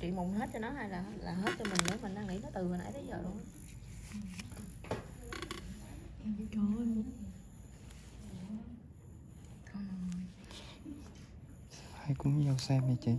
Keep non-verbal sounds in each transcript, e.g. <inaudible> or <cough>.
chị mùng hết cho nó hay là là hết cho mình nữa? Mình đang nghĩ nó từ hồi nãy tới giờ luôn. Trời ơi Ai cũng vô xem vậy chị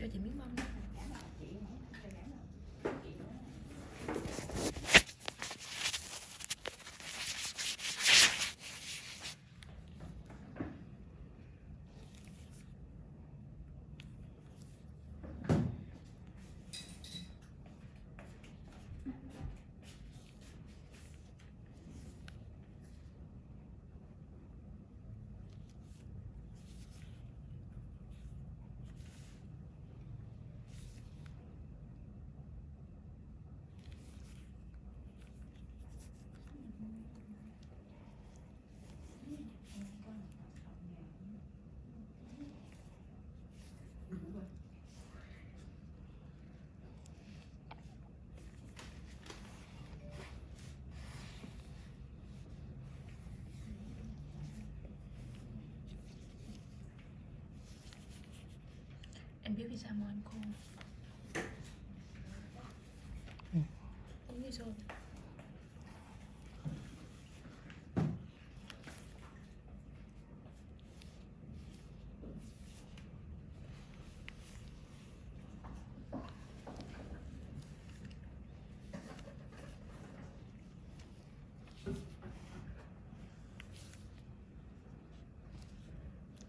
cho chị miếng bông em biết vì sao mà anh cô uống đi rồi?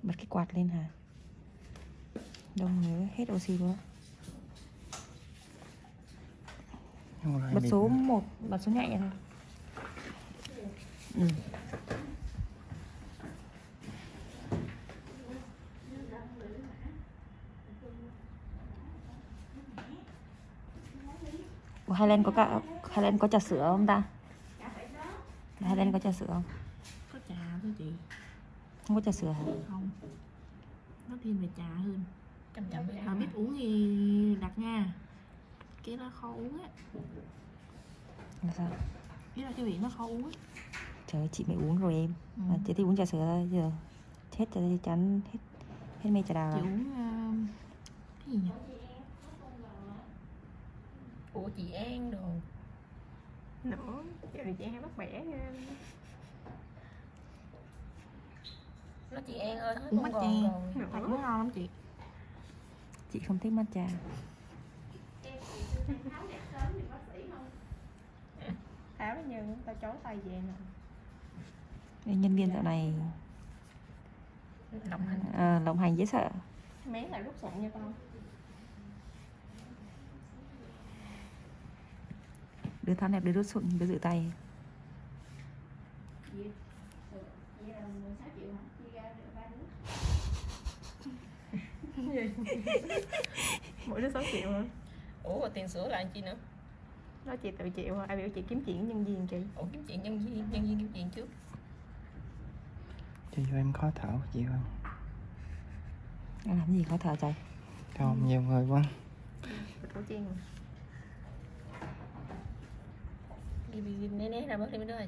Bật cái quạt lên hả Đông nữa hết oxy luôn Bật số 1 Bật số nhẹ thôi ừ. Ủa, Highland có cả Highland có trà sữa không ta? Highland có trà sữa không? có trà thôi chị Không có trà sữa hả? không nó thiên về trà hơn chậm chậm À, mà biết uống thì đặt nha. Cái nó khó uống á. Là sao? biết là cái vị nó khó uống á. Trời ơi, chị mới uống rồi em. Ừ. mà Chị thì uống trà sữa thôi, giờ Hết trà chắn hết hết mê trà đào chị rồi. uống ờ, cái gì nhỉ? Ủa chị An đồ. Nữa giờ thì chị hay bắt bẻ nha. Nó chị An ơi hết Uống rồi. Nữa. thật nó ngon lắm chị Chị không thích matcha. Tháo nó nhưng tao chối tay về nè. Nhân viên dạo này đồng hành. À, lộng hành dễ sợ. Mé lại rút sụn nha con. Đứa thon đẹp, đứa đốt sụn, đứa giữ tay <laughs> mỗi đứa 6 triệu hả? Ủa rồi tiền sữa là anh chi nữa? Đó chị tự chịu hả ai biểu chị kiếm chuyện nhân viên chị ủa kiếm chuyện nhân viên nhân viên kiếm chuyện trước. Cho cho em khó thở chị không? Em làm gì khó thở trời? Không, nhiều người quá. Trang. Rồi. đi đi né né ra bớt đi mấy đứa ơi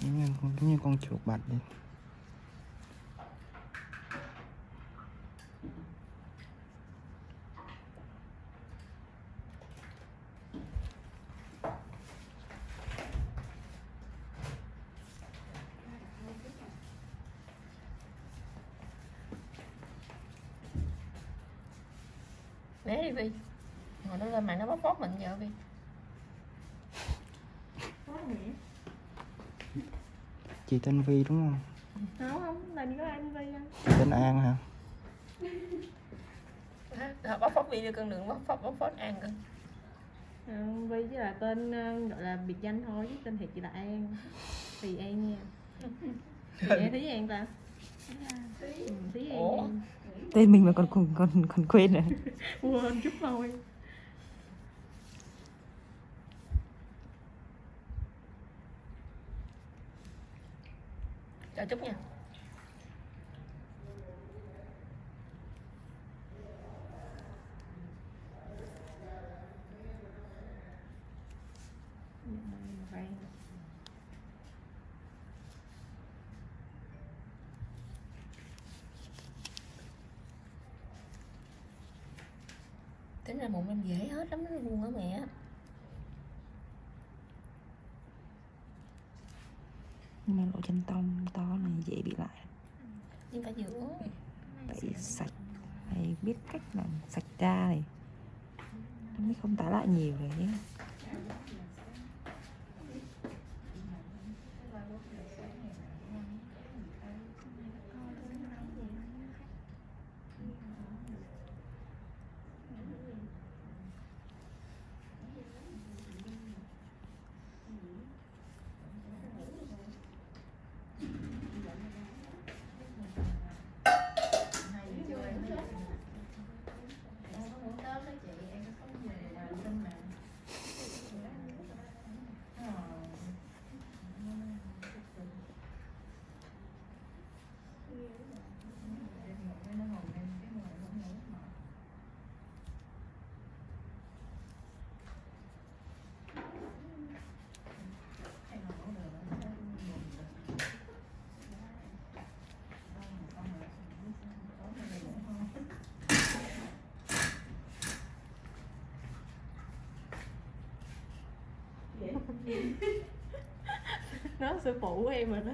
Giống như, giống như con chuột bạch vậy né đi Vi ngồi nó lên mạng nó bóp bóp mình giờ Vi Chị tên Vi đúng không? không không có anh vi Chị tên An hả? Đó, bóp bóp Vi đi con đường bóp bóp bóp bóp An ừ, vi chỉ là tên ờ, gọi là biệt danh thôi chứ tên thiệt chị là an. Thì an nha. Thì an thấy an ta? Ừ, tí Ủa? em tên mình mà còn còn còn còn quên rồi quên chút thôi cho chút nha. Tính ra mụn em dễ hết lắm luôn á mẹ. Nhưng mà lỗ chân tông to này dễ bị lại. Nhưng phải dưỡng phải sạch. Phải biết cách làm sạch da này. Nó mới không tái lại nhiều rồi <laughs> nó sư phụ của em rồi đó.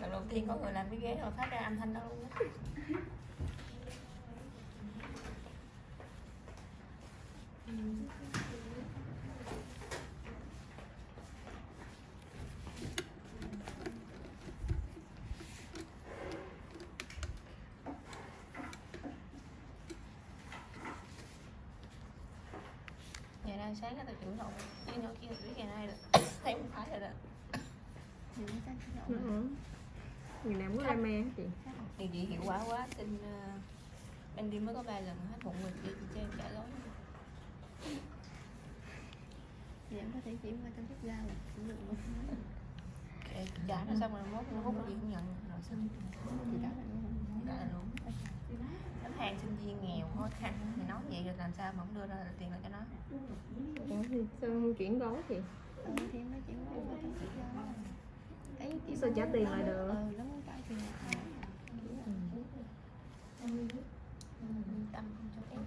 Lần đầu tiên có người làm cái ghế rồi phát ra âm thanh đó luôn á. ngày <laughs> nay sáng tao chửi rồi nhưng nó kia chửi ngày nay rồi thấy không phải rồi đó ừ. Người nào muốn đam mê chị? Thì chị hiệu quả quá xin uh, em đi mới có ba lần hết một mình chị cho em trả gói thì em có thể chuyển qua chăm sóc da là cũng được luôn. Trả nó xong rồi mốt nó hút gì cũng nhận. Rồi xong thì đó là nó không trả là luôn. Khách hàng sinh viên nghèo khó khăn. Thì nói vậy rồi làm sao mà không đưa ra tiền lại cho nó? Ủa thì sao không chuyển gói chị? Ừ, thì em mới chuyển qua qua chăm sóc da ấy cái Sao trả tiền lại được? ừ lắm trả tiền lại yên tâm không cho em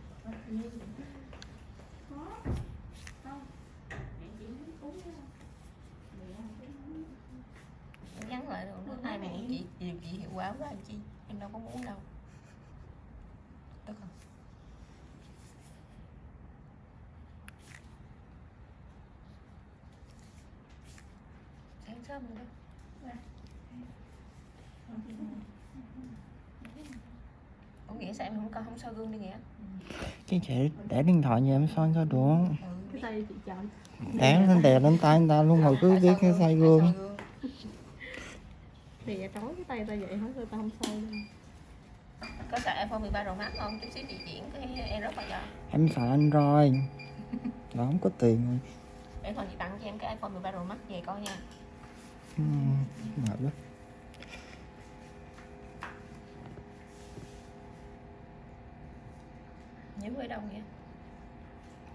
nhắn lại rồi nói ai mà nghĩ chị điều chị hiệu quả quá anh chi em đâu có muốn đâu. Được không? Sáng sớm rồi đó. Ủa nghĩa sao em không coi không soi gương đi nghĩa? Chứ chị để điện thoại nhà em soi sao được. Cái tay chị chậm Để lên đè lên tay người ta luôn rồi cứ biết cái xoay gương. Thì trói cái tay ta vậy hết rồi ta không soi đâu. Có sợ iPhone 13 Pro Max không? Chút xíu chị chuyển cái em rất bao giờ Em xài Android. Đó không có tiền rồi. Để thôi chị tặng cho em cái iPhone 13 Pro Max về coi nha ừ, Mệt quá nhớ quê đâu nghĩa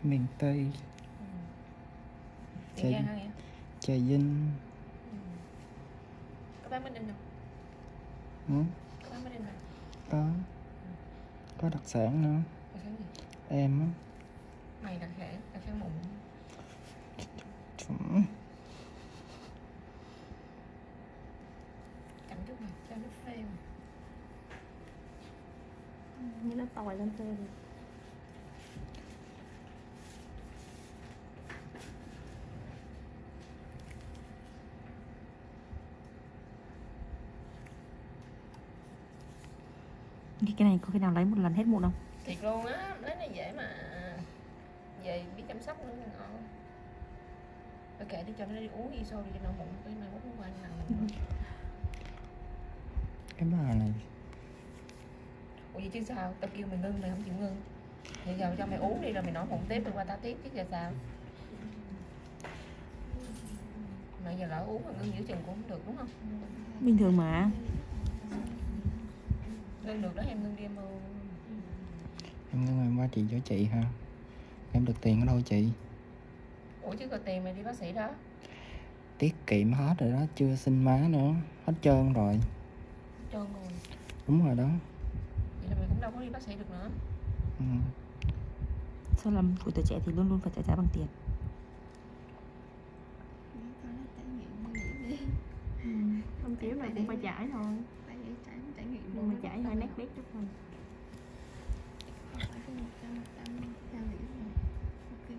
Miền Tây. Hả nghĩa Trà Vinh. có bán bánh đinh không? Ừ, có bán bánh đinh không? Có. Có đặc sản nữa. Đặc sản gì? Em á. Mày đặc sản đặc sản mụn Chuẩn. cạnh chút này cho nó phê mà như nó tòi lên trên. Cái cái này có khi nào lấy một lần hết mụn không? Thiệt luôn á lấy này dễ mà. Về biết chăm sóc nữa ngon. Kệ đi cho nó đi uống iso đi cho nó mụn cái mốt nó qua nằm <laughs> cái bà này. Ủa vậy chứ sao? Tao kêu mày ngưng mày không chịu ngưng. Thì giờ cho mày uống đi rồi mày nói một tiếp rồi qua tao tiếp chứ giờ sao? Mày giờ lỡ uống mà ngưng giữa chừng cũng không được đúng không? Bình thường mà. Ngưng được đó em ngưng đi em ơi. Em ngưng em qua chị cho chị ha. Em được tiền ở đâu chị? Ủa chứ có tiền mày đi bác sĩ đó. Tiết kiệm hết rồi đó chưa xin má nữa. Hết trơn rồi trơn rồi đúng rồi đó. Vậy là mày cũng đâu có đi bác sĩ được nữa. Ừ. sao làm của tuổi trẻ thì luôn luôn phải trả giá bằng tiền. Đi. Không chiếu là cũng phải trải thôi. Phải để trải trải nghiệm nhưng mà trải hơi nét biết chút thôi Không phải cái một trăm một trăm cao điểm rồi Ok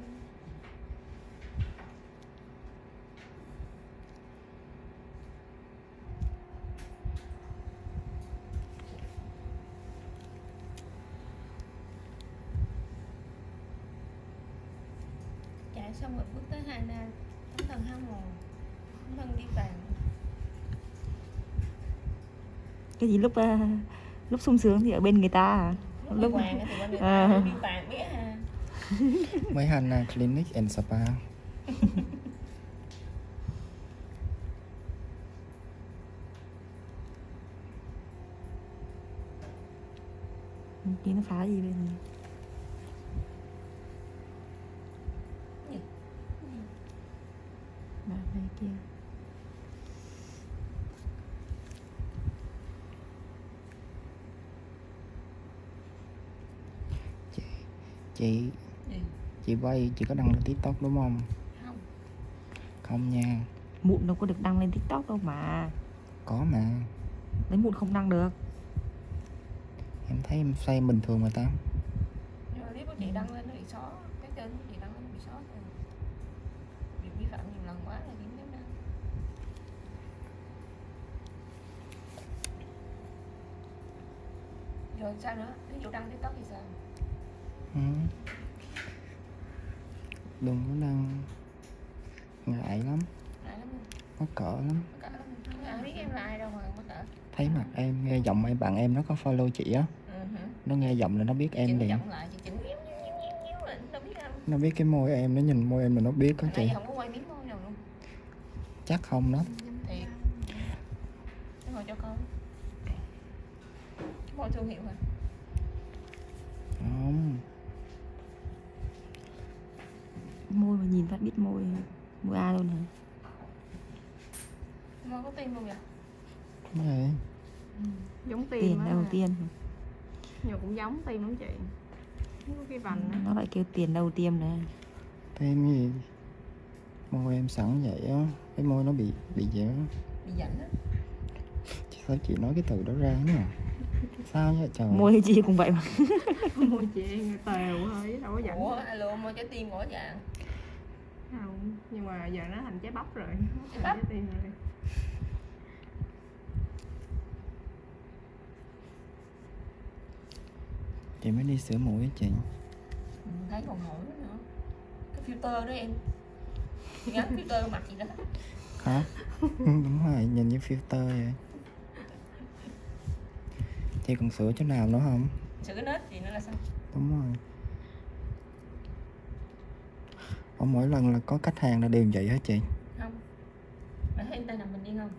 chạy xong rồi bước tới hai na tấm thần hao mòn tấm thần đi vàng cái gì lúc à, lúc sung sướng thì ở bên người ta à? Lúc Lúc- đi vàng á thì bên người ta À. đi vàng biết ha. <laughs> Mấy Hana Clinic and Spa. Kia nó phá gì bên này Gì? Bà này kia chị Gì? chị quay chị có đăng lên tiktok đúng không? Không. Không nha. Mụn đâu có được đăng lên tiktok đâu mà. Có mà. Lấy mụn không đăng được. Em thấy em xoay bình thường mà ta. Nhưng mà clip của chị đăng lên nó bị xóa cái kênh của chị đăng lên bị xóa rồi bị vi phạm nhiều lần quá là kiểm dám đăng. Rồi sao nữa? Ví dụ đăng tiktok thì sao ừ. đừng có đăng ngại lắm. Ngại lắm mắc cỡ lắm. Mắc cỡ lắm. Biết em là ai đâu mà mắc cỡ. Thấy mặt em nghe giọng em bạn em nó có follow chị á. Ừ nó nghe giọng là nó biết em chỉnh liền. giọng lại chỉnh nó biết cái môi em nó nhìn môi em là nó biết có chị. giờ không có quay miếng môi nào luôn. Chắc không đó. Thiệt. Cho con. Môi thương hiệu hả? Không môi mà nhìn phát biết môi. Môi a luôn hả? Cái môi có tim luôn vậy? Đúng rồi giống tiền á đầu tiên mà cũng giống tim lắm chị. Cái vành nó lại kêu tiền đầu tiên này thêm gì? Môi em sẵn vậy á. Cái môi nó bị bị gì á? Bị giận á. Sao chị nói cái từ đó ra nè sao vậy trời? Môi chị cũng vậy mà. <laughs> Môi chị người tèo thôi đâu có dẫn ủa alo môi trái tim của dạng không nhưng mà giờ nó thành trái bắp rồi. Trái bắp? Trái tim rồi. Chị mới đi sửa mũi á chị. Ừ, thấy còn nổi nữa. Cái filter đó em. Chị gắn filter mặt chị đó. Hả? <laughs> Đúng rồi nhìn như filter vậy chị còn sửa chỗ nào nữa không? Sửa cái nết chị nữa là sao? Đúng rồi. Ủa, mỗi lần là có khách hàng là đều vậy hả chị? Không. Bạn thấy tay nằm mình điên không?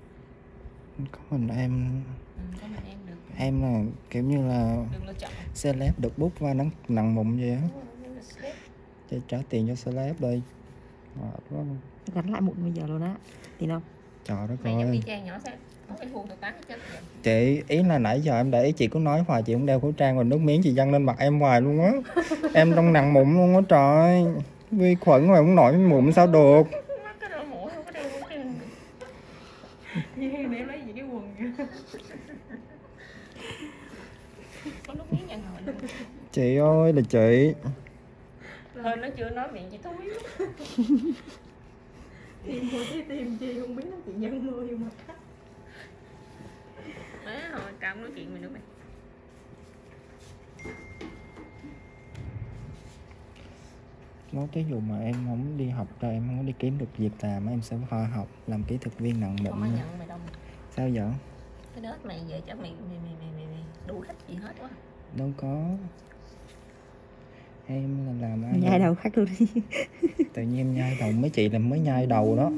Có mình em ừ, có mình em được. em là kiểu như là celeb được bút và nắng nặng mụn vậy á. Chị trả tiền cho celeb đi. Mệt quá luôn. gắn lại mụn bây giờ luôn á. Tiền không? Trời đất ơi chị ý là nãy giờ em để ý chị cứ nói hoài chị cũng đeo khẩu trang rồi nước miếng chị văng lên mặt em hoài luôn á. Em trong nặng mụn luôn á trời vi khuẩn mà không nổi mụn sao được. Chị ơi là chị. Hơn nó chưa nói miệng chị thúi của cái tim chi không biết nó chị nhân mưa vô mặt khách má hồi cao nói chuyện mày nữa mày? Nói cái dù mà em không đi học ra em không có đi kiếm được việc làm em sẽ khoa học làm kỹ thuật viên nặng mụn ai nha. nhận mày đâu sao vậy? Cái nết mày về chắc mày mày mày mày, mày, mày đủ khách gì hết quá. Đâu có. Em là làm ai nhai vậy? đầu khách luôn đi. <laughs> Tự nhiên em nhai đầu mấy chị là mới nhai đầu đó.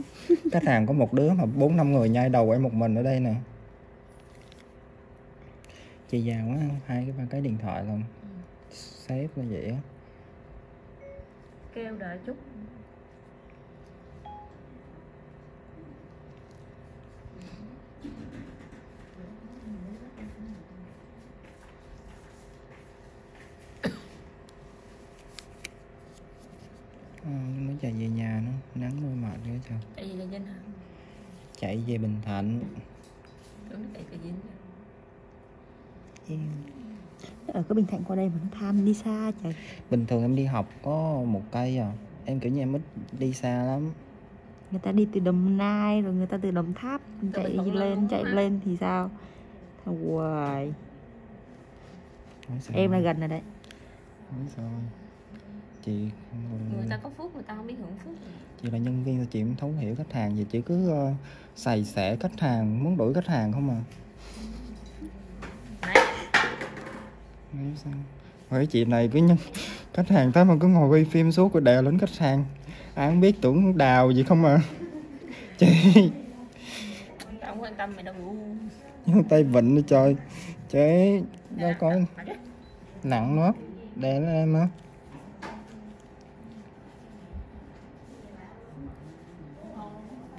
Khách hàng có một đứa mà bốn năm người nhai đầu em một mình ở đây nè chị già quá hai cái ba cái điện thoại luôn. Xếp như vậy á. Kêu đợi chút. À, mới chạy về nhà nữa nắng mưa mệt nữa tại vì là danh hả chạy về bình thạnh. Đúng là tại vì ở cái bình thạnh qua đây mà nó tham đi xa trời. Bình thường em đi học có một cây à. Em kiểu như em ít đi xa lắm. Người ta đi từ đồng nai rồi người ta từ đồng tháp chạy lên chạy lên thì sao? Sao? em là gần rồi đấy. Sao chị người ta có phước người ta không biết hưởng phước. chị là nhân viên chị không thấu hiểu khách hàng gì chị cứ uh, xài xẻ khách hàng muốn đuổi khách hàng không à Đấy, Nói sao Hỏi chị này cứ nhân <laughs> khách hàng tới mà cứ ngồi quay phim suốt rồi đè lên khách hàng ai không biết tưởng đào gì không à. <laughs> Chị. Tao không quan tâm mày đâu ngu nhưng tay vịnh nữa trời. Chế đâu có Mà đó, nặng nữa đè lên em á.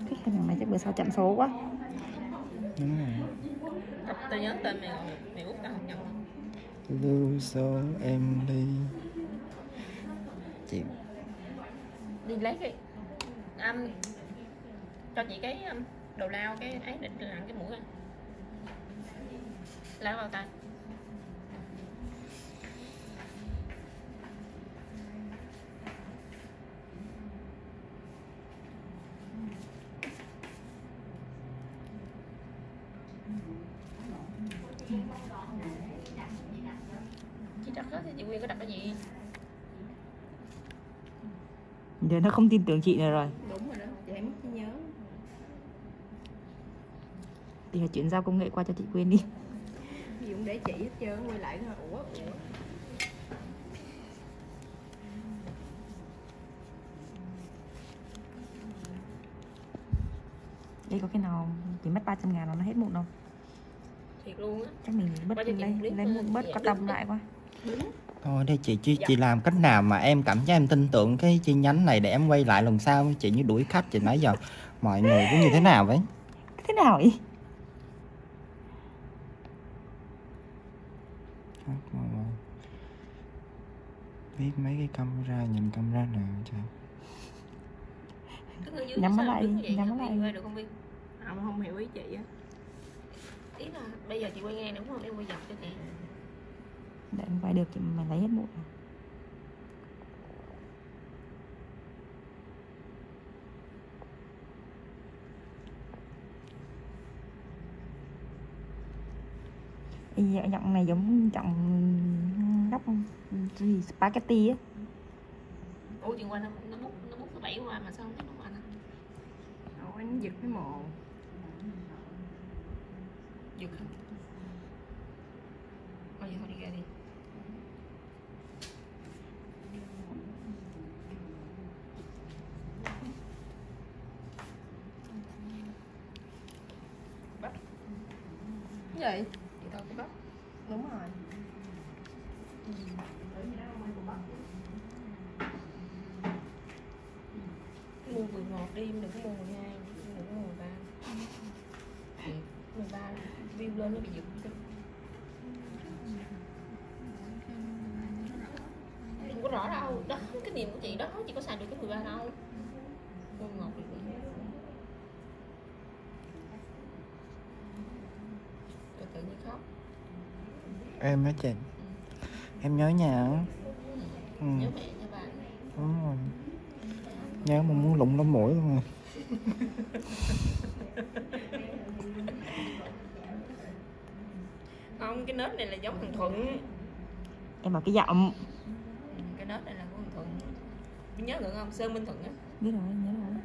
Cái khách hàng này chắc bữa sau chậm số quá. Đúng rồi. Tao- nhớ tên mày rồi mày út tao lưu số em đi. Chị đi lấy cái um, cho chị cái um, đồ lao cái ấy định làm cái mũi anh lao vào tay chị đặt hết thì chị Quyên có đặt cái gì giờ nó không tin tưởng chị nữa rồi. Đúng rồi đó chị hay mất trí nhớ. Thì chuyển giao công nghệ qua cho chị quên đi. Gì cũng để chị hết trơn quay lại nó ủa ủa. Đây có cái nào chỉ mất 300 ngàn nó hết mụn không thiệt luôn á. Chắc mình clip lấy nữa, mụn bớt có tâm đi. lại quá thôi đây chị chị, chị làm cách nào mà em cảm giác em tin tưởng cái chi nhánh này để em quay lại lần sau? Chị như đuổi khách chị nãy giờ mọi người cứ như thế nào vậy? Thế nào người. biết mấy cái camera nhìn camera nào dưới Nhắm mắt lại vậy, nhắm biết lại. được không biết không không hiểu ý chị á. Ý là bây giờ chị quay ngang đúng không? Em quay dọc cho chị để em quay được chị mày lấy hết mụn Ê, giọng- này giống giọng góc gì spaghetti á. Ủa chị qua nó nó múc nó múc nó bảy qua mà sao không thấy nó qua nó? Ủa anh giật cái mồ. Giật hả? Bây giờ thôi đi ra đi vậy? Gì chị thôi cái đúng rồi. Mua 11 đi em đừng có mua 12 đừng có mua 13 Thiệt, 13 view lên nó bị dựng không có rõ đâu đó cái niềm của chị đó chị có xài được cái 13 đâu mua ngọt được đi Rồi tự nhiên khóc em hả chị em nhớ nhà á. Ừ, nhớ mẹ nhớ đúng rồi. Nhớ mà muốn lụng lắm mũi luôn rồi <laughs> không cái nết này là giống thằng thuận. Em bảo cái giọng Ừ, cái nết này là của thằng thuận. Biết nhớ được không? Sơn minh thuận á. Biết rồi nhớ rồi.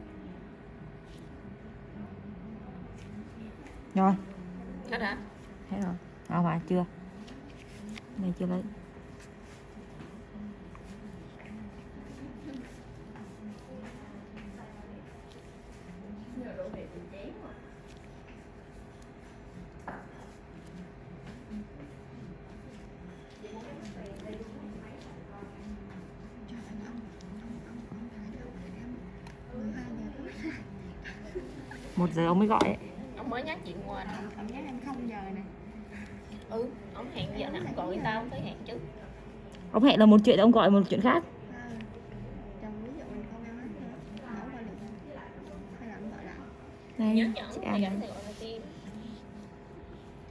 Rồi. Hết hả thấy rồi ngon mà chưa? Này chưa lấy. Một giờ ông mới gọi ấy. ông mới nhắc chuyện qua đâu Ông nhắc em không giờ nè ừ ông hẹn giờ nào ông gọi người ta ông phải hẹn chứ ông hẹn là một chuyện ông gọi một chuyện khác. À, không nhận chị An. này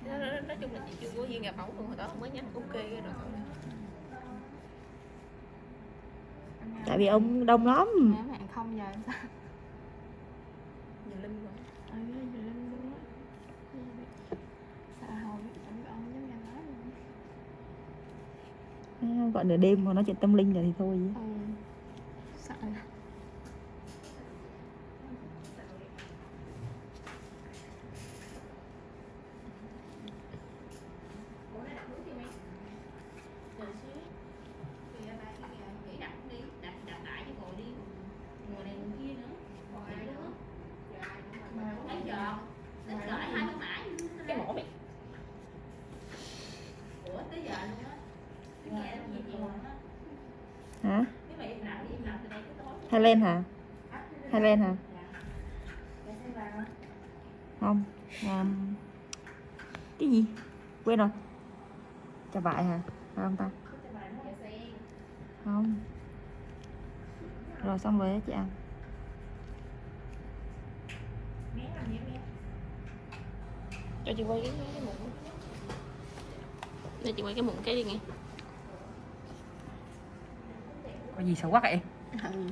nói, nói, nói chung là chị chưa có duyên gặp ổng luôn hồi đó ông mới nhắc ok rồi Anh tại vì ông đông lắm. Hẹn không giờ sao. Giờ linh rồi ở giờ lên luôn á. Sợ hồi ông ông giống như nói luôn Ờ, gọi nửa đêm mà nói chuyện tâm linh rồi thì thôi. Ừ sợ là cái mổ mày hả? Hay lên hả? Hay lên hả? Không làm cái gì? Quên rồi. Chà vại hả? Phải không ta? Không. Rồi xong rồi chị ăn cho chị quay cái, cái mụn để chị quay cái mụn cái đi nghe có gì xấu quá vậy ừ.